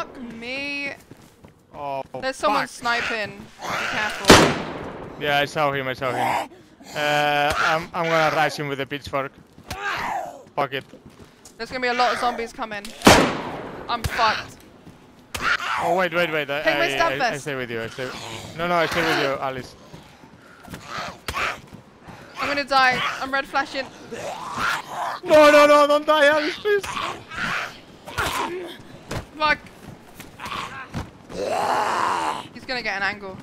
Fuck me. Oh, There's someone fuck. sniping. Be careful. Yeah, I saw him, I saw him. Uh, I'm, I'm gonna rush him with a pitchfork. Fuck it. There's gonna be a lot of zombies coming. I'm fucked. Oh, wait, wait, wait. I, I, I, I stay with you. I stay... No, no, I stay with you, Alice. I'm gonna die. I'm red flashing. No, no, no, don't die, Alice, please. Fuck. He's gonna get an angle.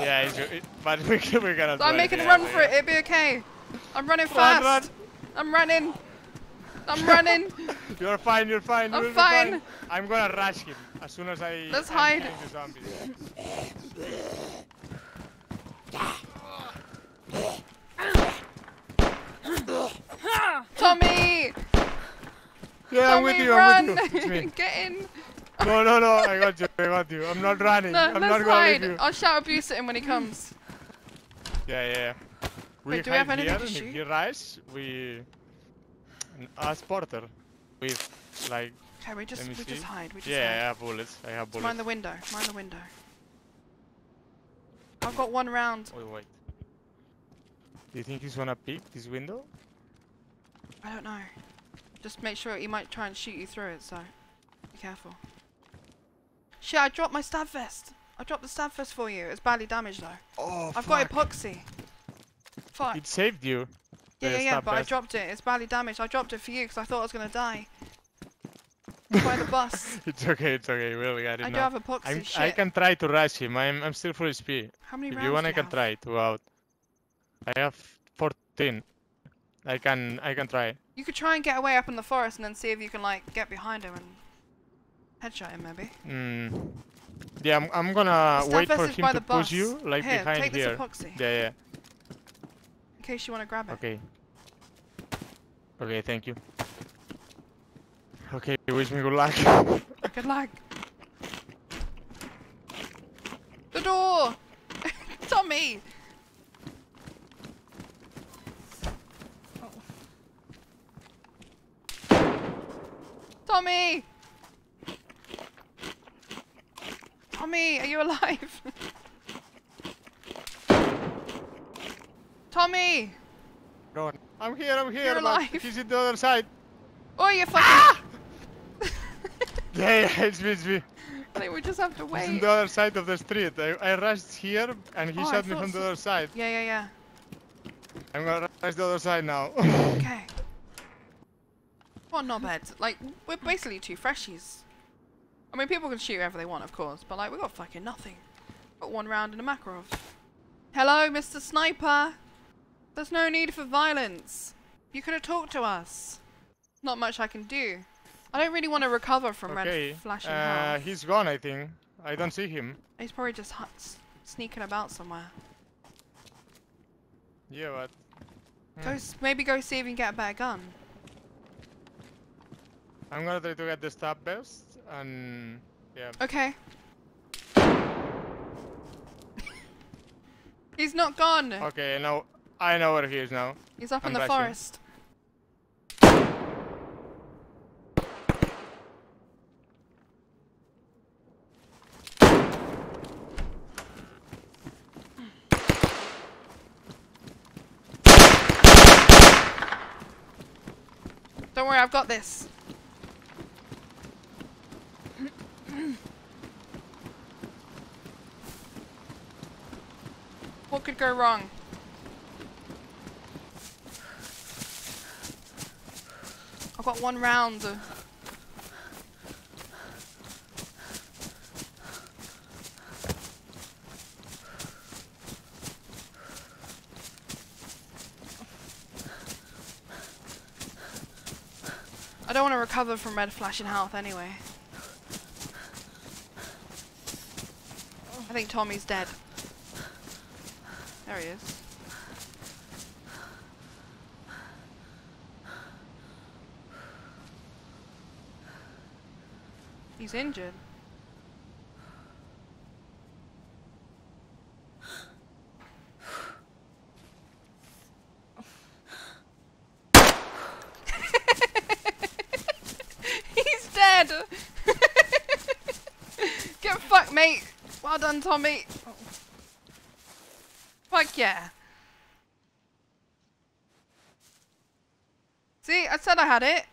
Yeah, he's, it, but we're gonna So I'm making a run for it. It'll be okay. I'm running Run, fast. I'm running. I'm running. You're fine, you're fine. I'm you'll be fine. I'm gonna rush him as soon as I. Let's hide. the zombies. Tommy! Yeah, I'm with you, run! I'm with you. Get in. No, no, no, I got you, I got you. I'm not running. No, I'm not hide. leave you. I'll shout abuse at him when he comes. Yeah, yeah. We Wait, do we hide have anything to shoot? if he rise, we... As porter. With, like... Okay, we just we see. just hide. We just Yeah, I have bullets. I have bullets. Mind the window. Mind the window. I've got one round. Wait, wait. Do you think he's gonna peek this window? I don't know. Just make sure he might try and shoot you through it, so be careful. Shit, I dropped my stab vest. I dropped the stab vest for you. It's badly damaged though. Oh, I've got epoxy. Fuck. It saved you. Yeah, yeah, yeah, stab but I dropped it. It's badly damaged. I dropped it for you because I thought I was gonna die. By the bus. It's okay, it's okay. We'll get it I do have epoxy. I'm, Shit. I can try to rush him. I'm, I'm still full SP. How many If rounds you want, do I can have? try to out. I have 14. I can, I can try. You could try and get away up in the forest and then see if you can like get behind him and headshot him maybe. Mm. Yeah, I'm, I'm gonna Stab wait for him to push you, like Here, behind take here. this epoxy Yeah, yeah. in case you want to grab it. Okay. Okay, thank you. Okay, wish me good luck. Good luck. The door! Tommy! Tommy! Tommy, are you alive? Tommy! Run. I'm here, I'm here. You're but alive. He's in the other side. Oh, you fucking... Ah! Yeah, yeah, it's me, it's me. I think we just have to He's wait. on the other side of the street. I, I rushed here and he Oh, I shot me from the other side. Yeah, yeah, yeah. I'm gonna rush the other side now. Okay. Well, not bad. Like, we're basically two freshies. I mean, people can shoot wherever they want, of course, but like, we got fucking nothing. Got one round in a Makarov. Hello, Mr. Sniper. There's no need for violence. You could have talked to us. Not much I can do. I don't really want to recover from okay. red flashing Uh, health. he's gone, I think. I don't see him. He's probably just sneaking about somewhere. Yeah, but. Go, s- maybe go see if you can get a better gun. I'm gonna try to get the stab vest and. Yeah. Okay. He's not gone. Okay, now I know where he is now. He's up in I'm the rushing. forest. Don't worry, I've got this. Could go wrong? I've got one round. I don't want to recover from red flashing health anyway. I think Tommy's dead. There he is. He's injured. He's dead! Get fucked, mate. Well done, Tommy. Fuck yeah. See, I said I had it.